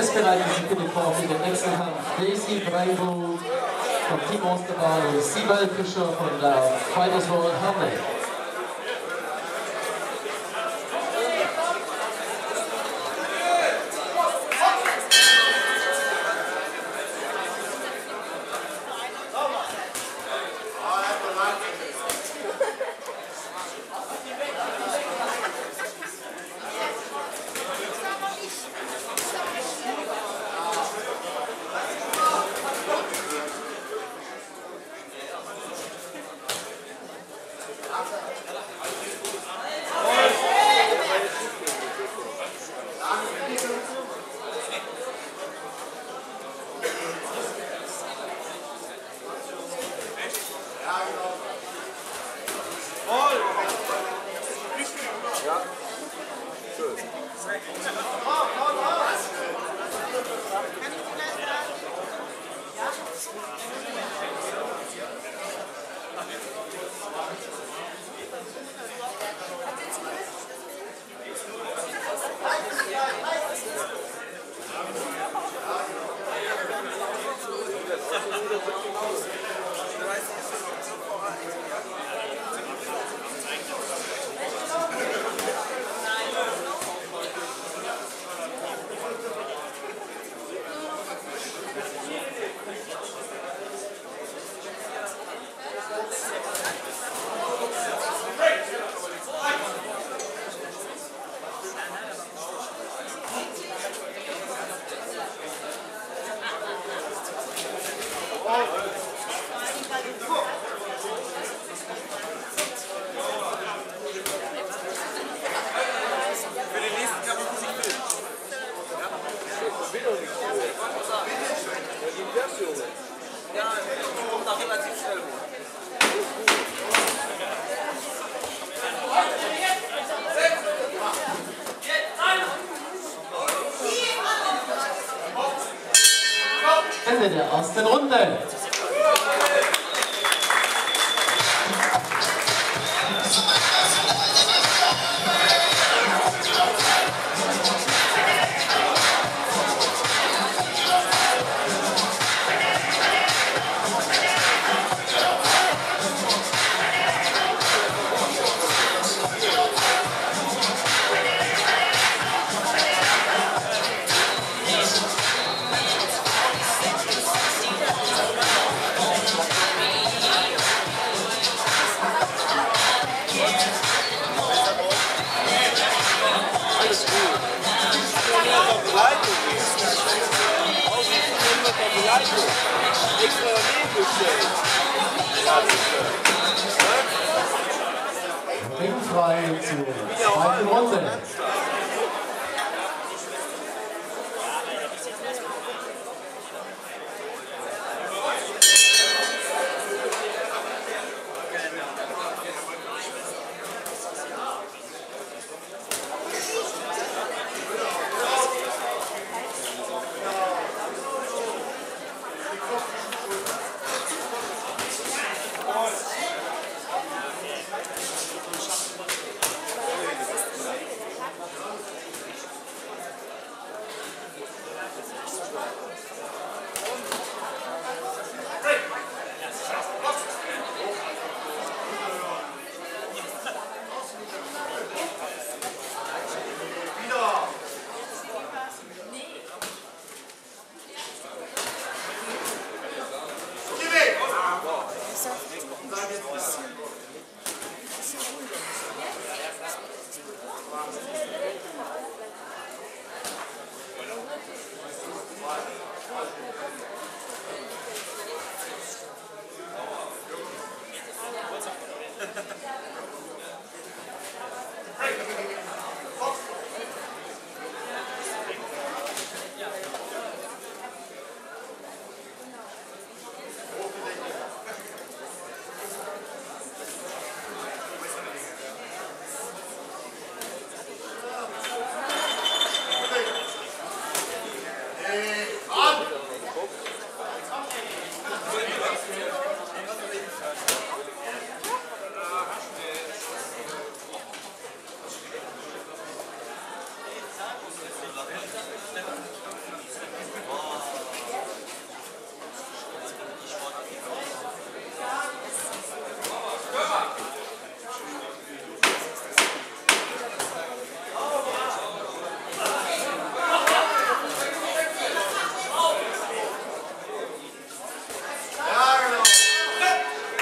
Es bereitet sich für den in der nächsten Kampf Daisy Breibel vom Team Osterbahn und Sibel Fischer von der Fighters World Hamlet. Ende England. Ringfrei zur zweiten Runde.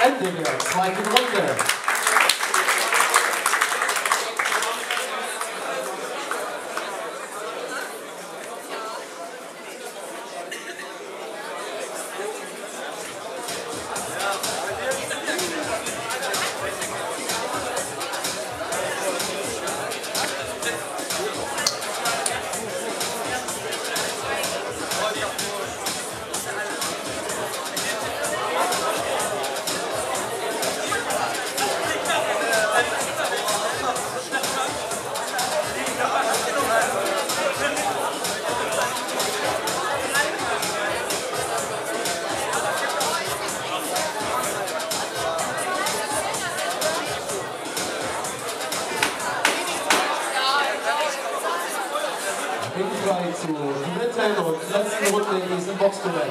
Ende der zweiten Runde. Ringfrei zur dritten und letzten Runde in diesem Boxduell.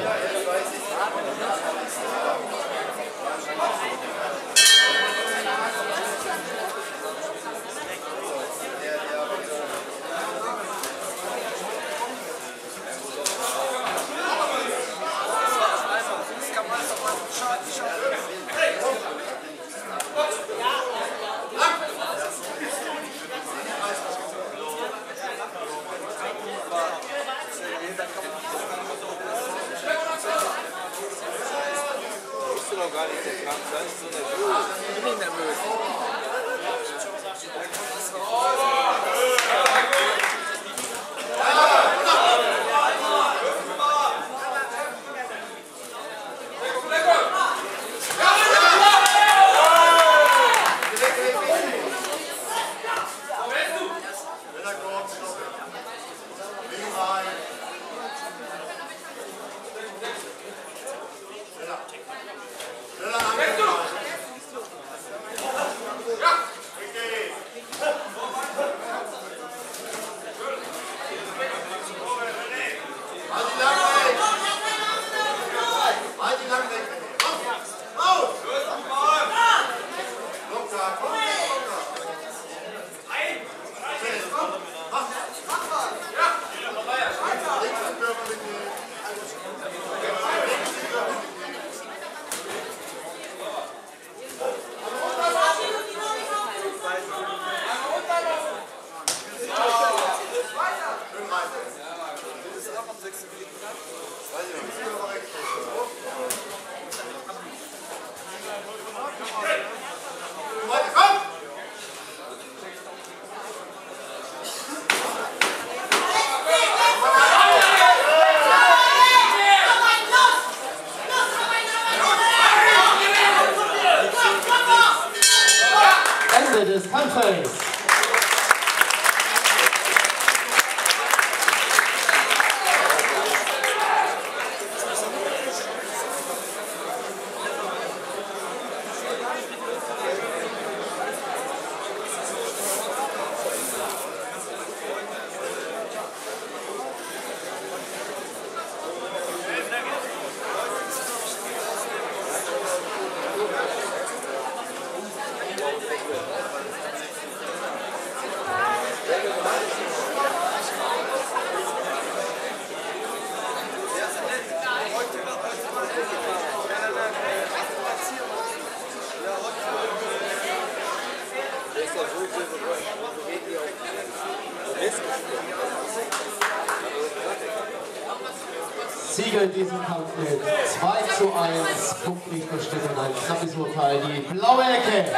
doch gar nicht der Kampf, das ist so eine Mühe. Ich bin in der Mühe. Sieger in diesem Kampf mit 2 zu 1, punktlich bestimmt ein knappes Urteil, die blaue Ecke.